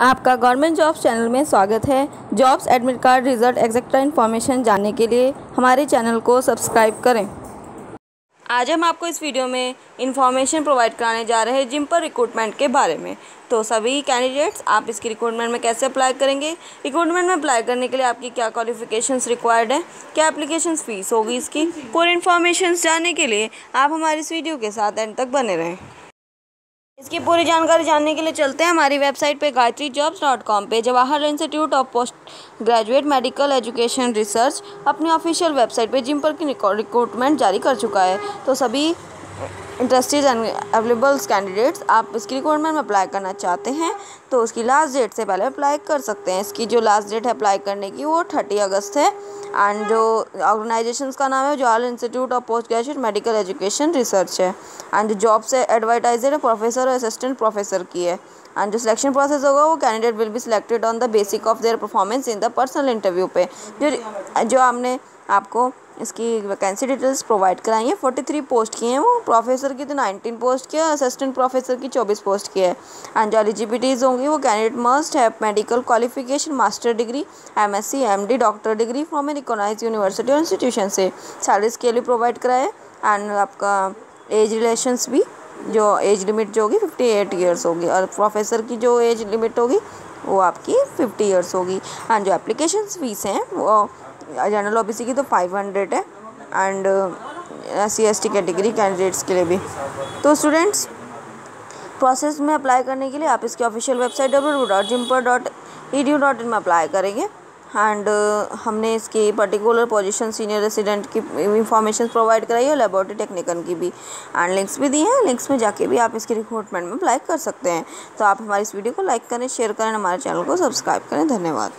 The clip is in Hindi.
आपका गवर्नमेंट जॉब्स चैनल में स्वागत है। Jobs admit card result etcetera information जानने के लिए हमारे चैनल को सब्सक्राइब करें। आज हम आपको इस वीडियो में इंफॉर्मेशन प्रोवाइड कराने जा रहे हैं जिम पर रिक्रूटमेंट के बारे में। तो सभी कैंडिडेट्स, आप इसकी रिक्रूटमेंट में कैसे अप्लाई करेंगे? रिक्रूटमेंट में अप्लाई करने के लिए आपकी क्या क्वालिफिकेशंस रिक्वायर्ड है? क्या एप्लीकेशन फ़ीस होगी इसकी? पूरी इन्फॉर्मेशन जानने के लिए आप हमारी इस वीडियो के साथ एंड तक बने रहें। इसकी पूरी जानकारी जानने के लिए चलते हैं हमारी वेबसाइट पे गायत्री जॉब्स डॉट कॉम पर Jawahar institute of post graduate medical education research, अपनी ऑफिशियल वेबसाइट पे जिम पर की रिक्रूटमेंट जारी कर चुका है। तो सभी एंड अवेलेबल्स कैंडिडेट्स आप इसकी रिक्वायरमेंट में अप्लाई करना चाहते हैं तो उसकी लास्ट डेट से पहले अप्लाई कर सकते हैं। इसकी जो लास्ट डेट है अप्लाई करने की, वो थर्टी अगस्त है। एंड जो ऑर्गेनाइजेशन का नाम है Jawahar institute of post graduate medical education research है। एंड जॉब से एडवर्टाइजर है प्रोफेसर और असिस्टेंट प्रोफेसर की है। एंड जो सिलेक्शन प्रोसेस होगा, वो candidate will be selected on the basic of their performance in the personal interview पे। जो जो हमने आपको इसकी वैकेंसी डिटेल्स प्रोवाइड कराई हैं। फोर्टी थ्री पोस्ट की हैं वो। प्रोफेसर की तो नाइनटीन पोस्ट की है असिस्टेंट प्रोफेसर की चौबीस पोस्ट की है। एंड जो एलिजिबिलिटीज़ होंगी, वो कैंडिडेट मस्ट है medical qualification master degree M S C M D doctor degree from a recognise university और इंस्टीट्यूशन से। सैलरी के लिए प्रोवाइड कराए एंड आपका एज रिलेशंस भी, जो एज लिमिट जो होगी फिफ्टी एट ईयर्स होगी। और प्रोफेसर की जो एज लिमिट होगी, वो आपकी फिफ्टी ईयर्स होगी। एंड जो एप्लीकेशन फ़ीस हैं, वो जनरल ओ की तो फाइव हंड्रेड है and S C category candidates के लिए भी। तो स्टूडेंट्स प्रोसेस में अप्लाई करने के लिए आप इसकी official website W dot dot E D dot in में अप्लाई करेंगे। एंड uh, हमने इसकी पर्टिकुलर पोजीशन सीनियर रेसिडेंट की इंफॉर्मेशन प्रोवाइड कराई है लेबोरेटरी टेक्निकन की भी। एंड लिंक्स भी दिए हैं लिंक्स में जाके भी आप इसकी रिक्रूटमेंट में अप्लाई कर सकते हैं। तो आप हमारी इस वीडियो को लाइक करें शेयर करें हमारे चैनल को सब्सक्राइब करें। धन्यवाद।